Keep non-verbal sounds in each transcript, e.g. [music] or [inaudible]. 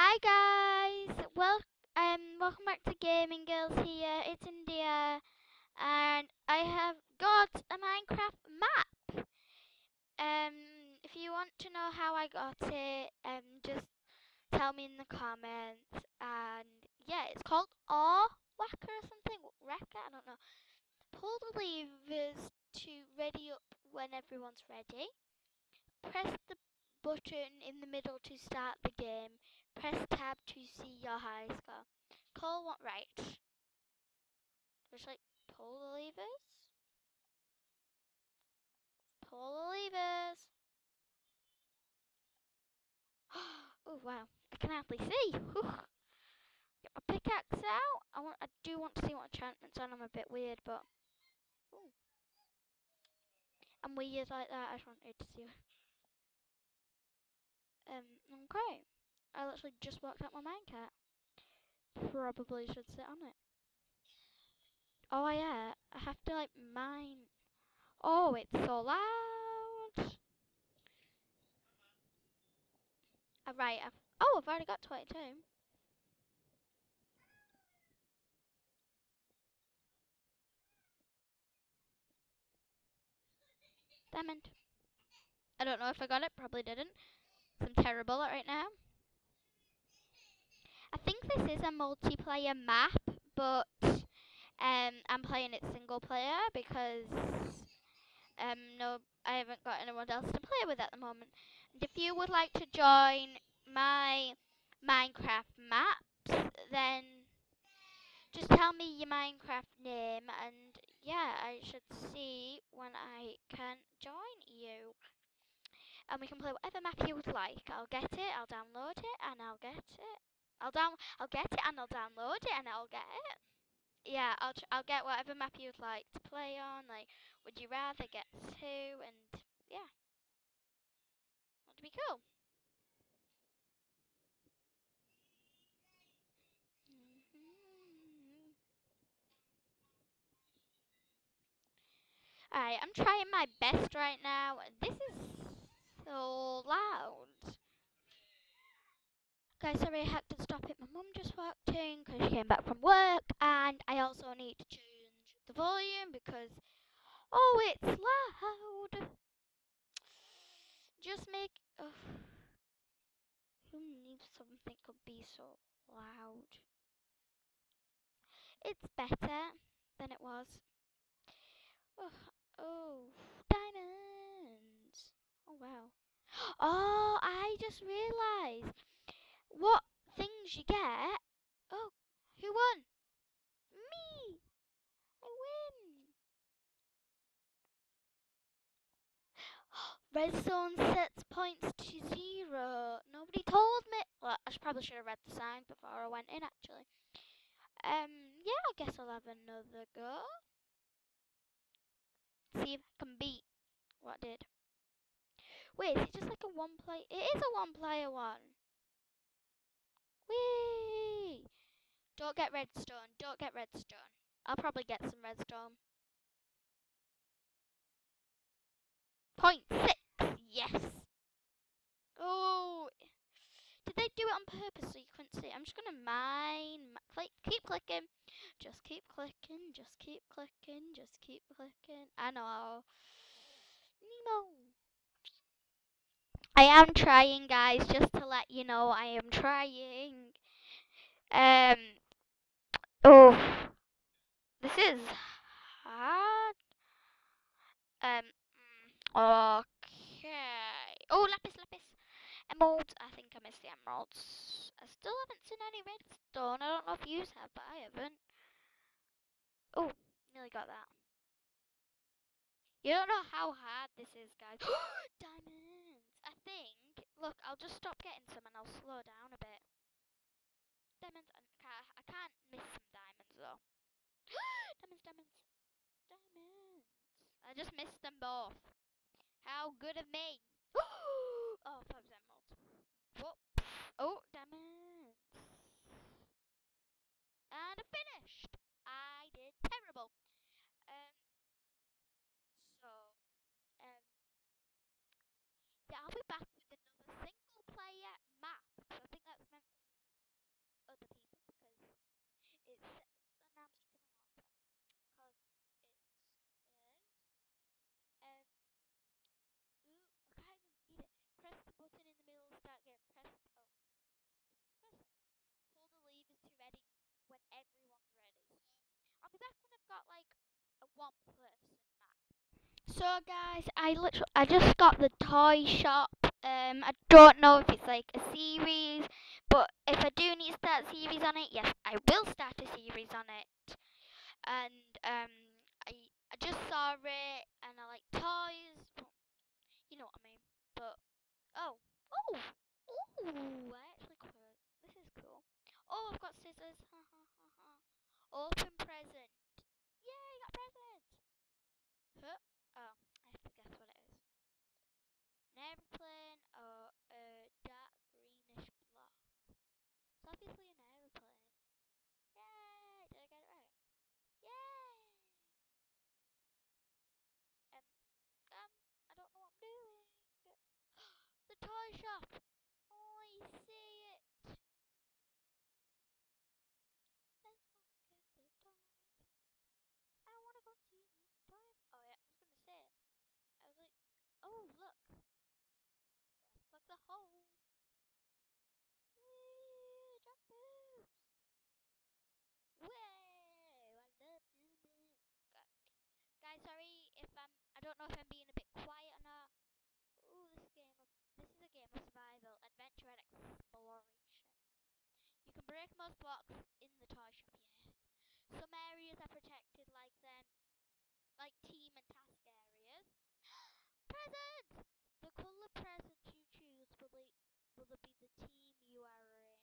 Hi guys, well, um, welcome back to Gaming Girls here. It's India, and I have got a Minecraft map. Um, if you want to know how I got it, um, just tell me in the comments. And yeah, it's called R Whacker or something, Wrecker. I don't know. Pull the levers to ready up when everyone's ready. Press the button in the middle to start the game. Press tab to see your high score. Call what right. Just like pull the levers. Pull the levers. [gasps] oh wow, I can hardly see. Get my pickaxe out. I want. I do want to see what enchantments on. I'm a bit weird, but Ooh. I'm weird like that. I just wanted to see. [laughs] Um. Okay. I literally just worked out my minecart. Probably should sit on it. Oh yeah, I have to like mine. Oh, it's so loud. All right, I've, oh, I've already got 22. Diamond. I don't know if I got it, probably didn't. I'm terrible at right now. This is a multiplayer map, but um, I'm playing it single player because um, no, I haven't got anyone else to play with at the moment. And if you would like to join my Minecraft maps, then just tell me your Minecraft name, and yeah, I should see when I can join you. And we can play whatever map you would like. I'll get it, I'll download it, and I'll get it. I'll down, I'll get it, and I'll download it, and I'll get it. Yeah, I'll I'll get whatever map you'd like to play on. Like, would you rather get two? And yeah, that'd be cool. Alright, I'm trying my best right now. This is so loud. Guys, sorry I had to stop it. My mum just walked came back from work, and I also need to change the volume because, oh, it's loud. Just make. Oh, who needs something could be so loud? It's better than it was. Oh, oh, diamonds. Oh wow. [gasps] Oh, I just realised what things you get. Who won? Me. I win. [gasps] Redstone sets points to zero. Nobody told me. Well, I probably should have read the sign before I went in, actually. Um, yeah, I guess I'll have another go. See if I can beat what I did. Wait, is it just like a one player? It is a one player one. Whee! Don't get redstone. Don't get redstone. I'll probably get some redstone. Point six. Yes. Oh. Did they do it on purpose so you couldn't see? I'm just gonna mine. Click. Keep clicking. Just keep clicking. Just keep clicking. Just keep clicking. I know. Nemo. I am trying, guys, just to let you know I am trying. Um. Oh. This is hard. Um. mm, Okay. Oh, lapis, lapis. Emeralds. I think I missed the emeralds. I still haven't seen any redstone. I don't know if you have, but I haven't. Oh, nearly got that. You don't know how hard this is, guys. [gasps] Diamonds. I think. Look, I'll just stop getting some and I'll slow down a bit. Diamonds. I can't, I can't miss some diamonds though. Diamonds, diamonds. I just missed them both. How good of me. [gasps] oh, was emeralds. Whoop. Oh, diamonds. And I finished. I did terrible. Um. So, um. Yeah, I'll be back with another single player map. 'cause I think that's meant for I'll be back when I've got like a one person map. So guys, I literally I just got the toy shop. Um, I don't know if it's like a series, but if I do need to start a series on it, yes, I will start a series on it. And um, I I just saw it and I like toys. You know what I mean? But oh oh oh, I actually quite. This is cool. Oh, I've got scissors. Ha ha ha ha. Open present. Yay, got present. Huh? Oh, I have to guess what it is. An aeroplane or a dark greenish block. It's obviously an aeroplane. Yay! Did I get it right? Yay! Um, um, I don't know what I'm doing. Toy shop. Oh, I see it. Let's go get the toy. I don't wanna go see the toy. Oh yeah, I was gonna say it. I was like, oh look, let's plug the hole. Whee, jump boost. Way, I love. Gu- Guys, sorry if I'm. I don't know if I'm being a bit quiet or not. Ooh, this game of this is a game of survival, adventure, and exploration. You can break most blocks in the toy shop. Yes. Some areas are protected, like them, like team and task areas. present. The color present you choose will be will it be the team you are in.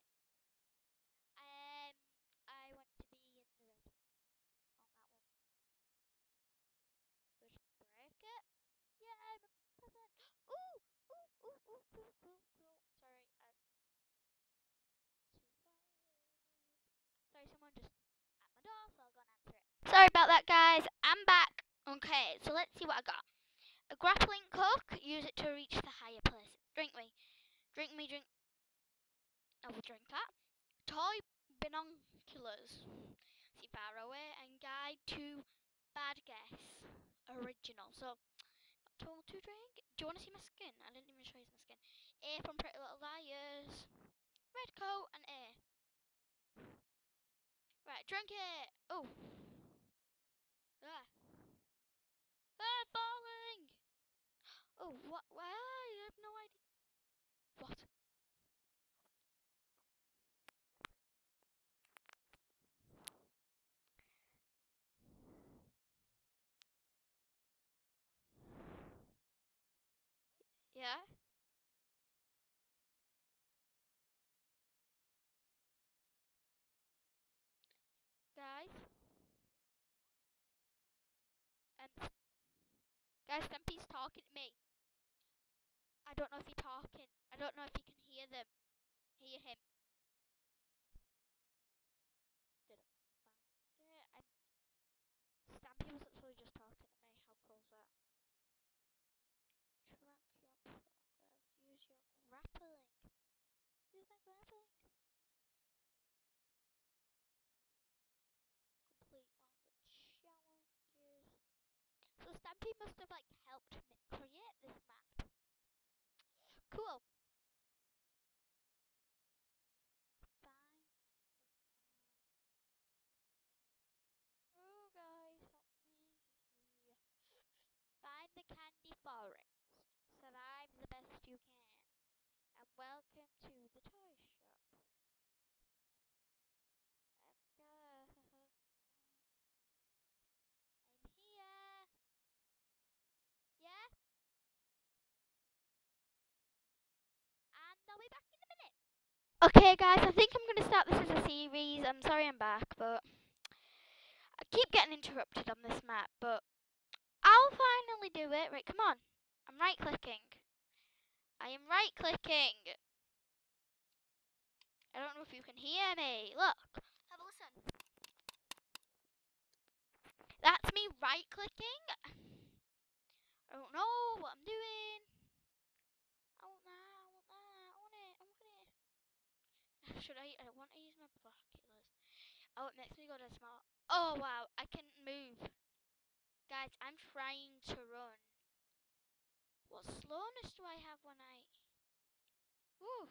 Um, I want to be in the red. On that one. Push break it. Yeah, I'm a present. Ooh, ooh, ooh, ooh, cool, cool, cool. Sorry, uh, too far. Sorry, someone just at my door, so I'll go and answer it. Sorry about that, guys. I'm back. Okay, so let's see what I got. A grappling hook. Use it to reach the higher places. Drink me. Drink me, drink. I will drink that. Toy binoculars. See far away and guide to bad guess. Original. So, told to drink. Do you want to see my skin? I didn't even show you my skin. A from Pretty Little Liars. Red coat and A. Right, drink it. Oh. Oh, what? Why? I have no idea. What? Yeah? Guys? Um, guys, Stampy's talking to me. I don't know if he's talking. I don't know if you can hear them. Hear him. Stampy was literally just talking to me. How cool is that? Track your progress. Use your grappling. Use my grappling. Complete all the challenges. So must have like helped create this map. Cool. Find the candy forest. Survive the best you can. And welcome to the toy shop. Um, uh, I'm here. Yeah? And I'll be back in a minute. Okay, guys, I think I'm going to start this as a series. I'm sorry I'm back, but I keep getting interrupted on this map, but I'll finally do it. Right, come on. I'm right clicking. I am right clicking. I don't know if you can hear me. Look. Have a listen. That's me right clicking. I don't know what I'm doing. I want that. I want that. I want it. I want it. Should I? I want to use my binoculars. Oh, it makes me go to small. Oh wow, I can move. Guys, I'm trying to run. What slowness do I have when I? Ooh.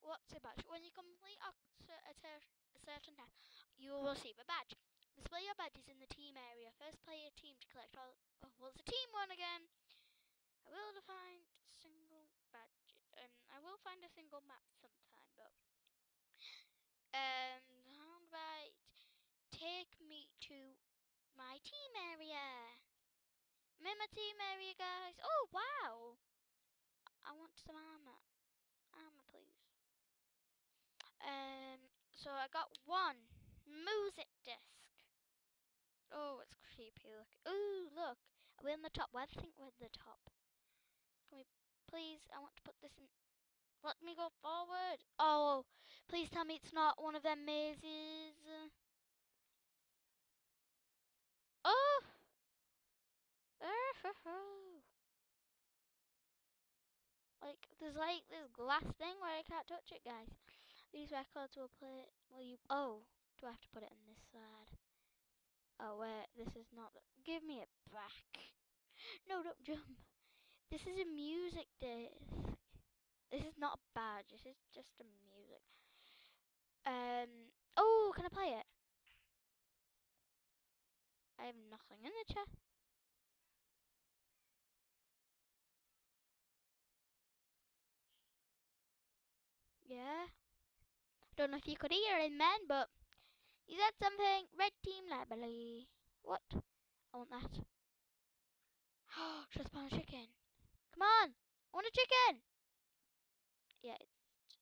What's Say badge. When you complete a, a, a certain task, you will receive a badge. Display your badges in the team area. First player team to collect all. Oh, well, it's a team one again. I will find single badge. Um, I will find a single map sometime, but um, how about take me to my team area? I'm in my team area, guys. Oh wow! I want some armor. Armor, please. Um, so I got one music disc. Oh, it's creepy. Look. Ooh, look. Are we on the top? Why do I think we're at the top? Can we please? I want to put this in. Let me go forward. Oh, please tell me it's not one of them mazes. Oh. [laughs] Like, there's like this glass thing where I can't touch it, guys. These records will play. Will you? Oh, do I have to put it on this side? Oh wait, this is not. The, give me it back. [laughs] No, don't jump. This is a music disc. Not a badge. This is just a music. Um. Oh, can I play it? I have nothing in the chest. Yeah. I don't know if you could hear it, man, but you said something. Red team library. What? I want that. Oh, [gasps] just spawn a chicken? Come on! I want a chicken! Yeah, it's just.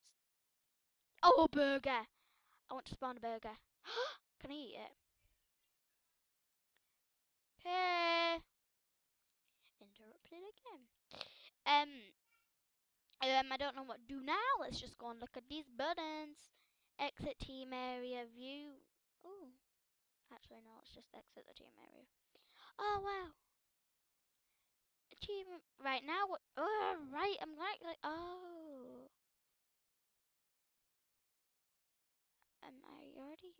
Oh, a burger! I want to spawn a burger. [gasps] Can I eat it? Okay. Interrupted again. Um, um, I don't know what to do now. Let's just go and look at these buttons. Exit team area view. Oh, actually no. Let's just exit the team area. Oh wow. Achievement right now. What? Oh right. I'm right. Like oh. Am I already?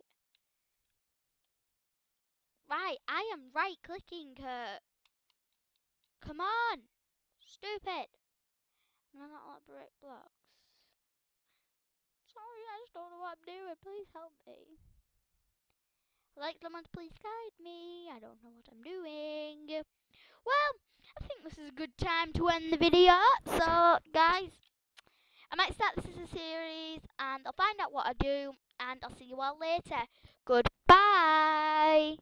Right. I am right clicking her. Come on. Stupid. No, not like brick blocks. Sorry, I just don't know what I'm doing. Please help me. Like someone to please guide me. I don't know what I'm doing. Well, I think this is a good time to end the video. So, guys, I might start this as a series and I'll find out what I do and I'll see you all later. Goodbye.